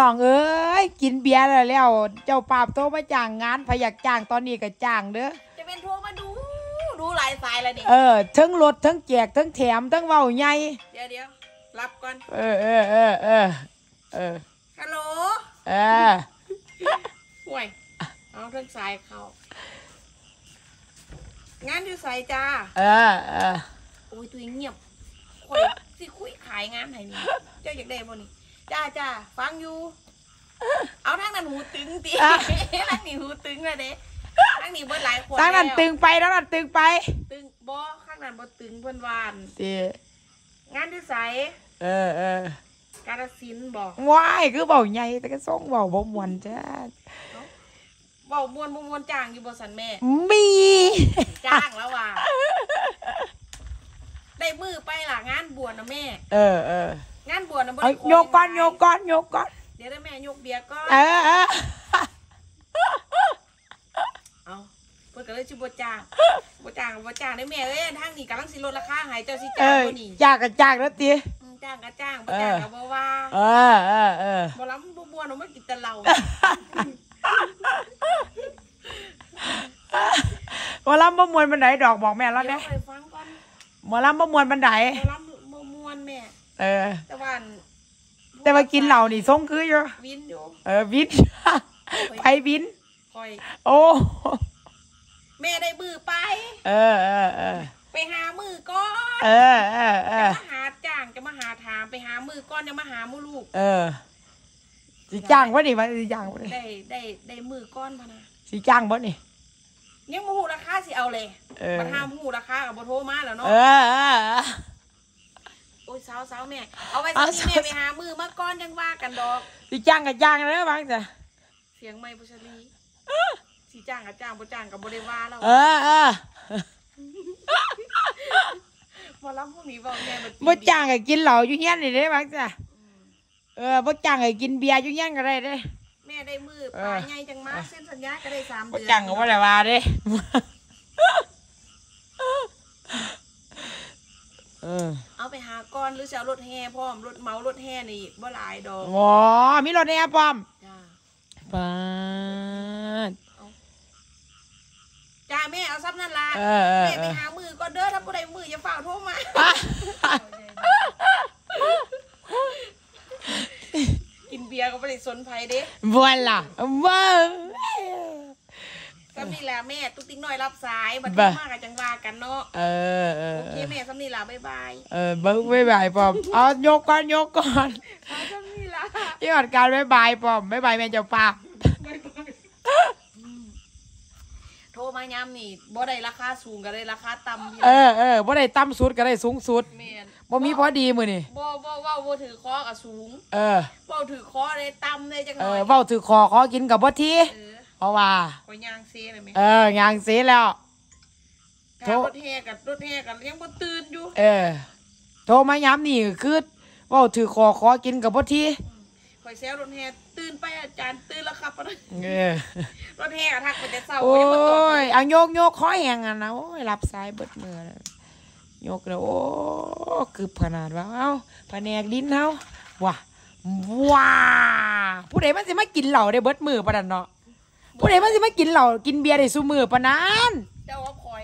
น้องเอ้ยกินเบียร์แล้วแล้ว เจ้าปราบโตมาจ้างงานพยักจ้างตอนนี้ก็จ้างเด้อจะเป็นโทรมาดูดูหลายสายแล้วนี่เออทั้งรถทั้งแจกทั้งแถมทั้งเว้าใหญ่เดี๋ยวเดี๋ยวรับก่อน เออเออเออเออเออฮัลโหลเออห่วยเอาเครื่องสายเขางานอยู่ใส่จ้าเออเออโอ้ยตัวเองเงียบข่อยสิคุยขายงานไหนนี่เจ้าอยากได้บ่นี่ จ้าจ้าฟังอยู่ เอาทางนั้นหูตึงตีทางนี้หูตึงเลยเด้ทางนี้เบิดหลายคนตั้งนั้นแล้วตึงไปตั้งนั้นตึงไปตึงบ่ข้างนั้นบ่ตึงเพิ่นวาน สิงานที่ใสเออเออกาฬสินธุ์บ่ว้ายคือเว้าใหญ่แต่ก็ส่งเว้าบ่ม่วนจ้าเว้ามวนบ่มวนจ้างอยู่บ่สันแม่ มีจ้างแล้วว่ะได้มือไปล่ะงานบวชนะแม่ เออเอองานบ วชนะบ่เอาได้ขโยกก่อนโยกก่อนโยกก่อนเดี๋ยวได้แม่ยกเบียร์ก่อนเออเออเอาเพิ่นก็เลยสิบ่จ้างบ่จ้างก็บ่จ้างได้แม่เอ้ยทางนี้กำลังสิลดราคาให้เจ้าสิเอจ้างอบ่นี่จ้างก็จ้างแล้วติอืมจ้างก็จ้างบ่จ้างก็บ่ว่าเออเออเออบ่ล้ำบ่ม่วนเอามากินแต่เหล้าหมอลำบ่มวนบันไดดอกบอกแม่แล้วเดี๋ยเนี่วยไปฟังก่อนหมอลำบ่มวนบันไดบ่ล้ำบ่ม่วนแม่ เออ แต่ว่าอันแต่ว่ากินเหล้านี่ทรงคืออยู่วินอยู่เออวิน ไปวิน คอย โอ้ แม่ได้มือไป เออเออเออไปหามือก่อนเออเออเอจะอมาหาจ้างจะมาหาถามไปหามือก่อนจะมาหามือลูก เออสิจ้างบ่นี่มันสิจ้างบ่นี่ได้ได้ได้มือก้อนพะนะสิจ้างบ่นี่ ยังบ่ฮู้ราคาสิเอาเลยเออบัดห้ามฮู้ราคาก็บ่โทรมาแล้วเนาะเออเออเออ โอ้ยสาวๆแม่ เอาไว้เอาสิแม่สาวไปหามือมาก่อนจังว่ากันดอกสิจ้างก็จ้างเด้อบางจ้ะเสียงไม่พุชลีสิจ้างก็จ้างบ่จ้างก็บ่ได้ว่าแล้วเออเออบ่รับพวกนี้เว้าแม่บัดปีบ่จ้างก็กินเหล้าอยู่เฮียนนี่เด้บางจ้ะเออบ่จ้างก็กินเบียร์อยู่เฮียนก็ได้เด้แม่ได้มือเอปอลายใหญ่จังมาเซ็นสัญญาก็ได้สามบ่เดือนจ้างก็บ่ได้ว่าเด้ เออ เอาไปหาก่อนหรือจะเอารถแห่พร้อมรถเหมารถแห่นี่บ่หลายดอกอ๋อ มีรถแอร์พร้อมจ้าปาด จ้าแม่เอาซับนั่นละเออเออแม่เอไปอหามือก็เด้อถ้าผู้ใดมืออย่าฝ่าโทรมากินเบียร์ก็ไม่ได้สนไผเด้บัวล่ะว้าวซ้ำ นี่แหละแม่ตุ๊กติ๊กน้อยรับสายบัดบ่นี้มากกับจังว่ากันเนาะเออเออโอเคแม่ซ้ำนี่ละบ๊ายบายเออเบิ้งบ๊ายบายปอมเอายกก่อนยกก่อนเอาซ้ำนี่ละที่ก่อนการบ๊ายบายปอมบ๊ายบายแม่เจ้าป้าโทรมาย้ำนี่บ่ได้ราคาสูงก็ได้ราคาต่ำพี่เออเออบ่ได้ต่ำสุดก็ได้สูงสุดแม่นบ่มีพอดีมื้อนี่บ่บ่เว้าบ่ถือคอกับสูง เออเว้าถือคอเลยต่ำเลยจังหเอน่ออยเว้าถือคอขอกินกับบ่ทีเออ เพราะว่าขอยย่างเซ่เลยแม่เอองานเสียแล้วโทรถ้ารถแห่กับรถแห่กับยังบ่ตื่นอยู่ เออ โทรมาย้ำนี่คือเว้าถือคอขอกินกับบ่ทีข่อยแซวรถแห่ตื่นไปอาจารย์ตื่นแล้วครับปะนะเออรถแห่ก็ทักไปแต่เช้าโอ้ยังบ่ตอบยเอาโยกโยกคอแหงอะนะโอ้ยรับสายเบิดมือแล้วโยกแล้วโอ้คือขนาดว่าเอ้าแผนกดินเฮาว้าว้าผู้ใดมันสิมากินเหล้าได้เบิดมือปานนั้นเนาะ ผู้ใดมันสิมากินเหล้ากินเบียร์ได้ซุมือปานนั้นเจ้าว่าคอย